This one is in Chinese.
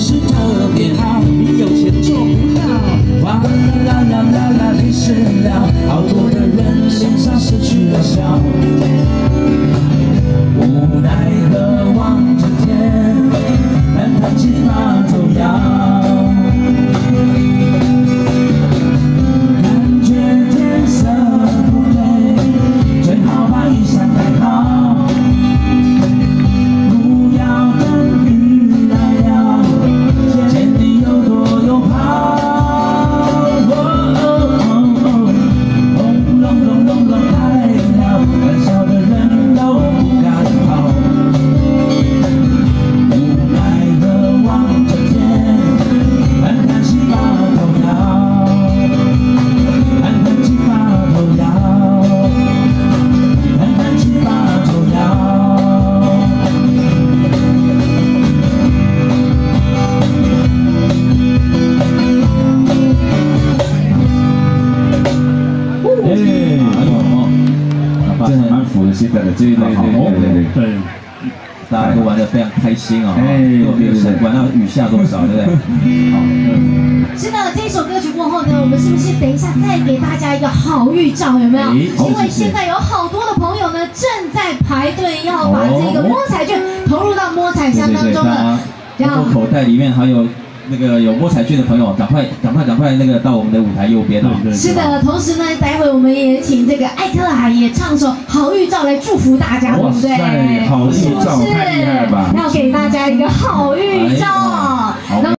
是特别好，你有钱做不到，哗啦啦啦啦，淋湿了，好多的人身上失去了笑。有心的，对对对对对对。大家都玩得非常开心啊！都没有想管到雨下多少，对不对？好，是的，这首歌曲过后呢，我们是不是等一下再给大家一个好预兆？有没有？因为现在有好多的朋友呢，正在排队要把这个摸彩券投入到摸彩箱当中了。然后口袋里面还有。那个有摸彩券的朋友，赶快、赶快、赶快，那个到我们的舞台右边哦。是的，同时呢，待会我们也请这个艾克啊，也唱首好预兆来祝福大家，对不对？好预兆，太厉害了吧！要给大家一个好预兆。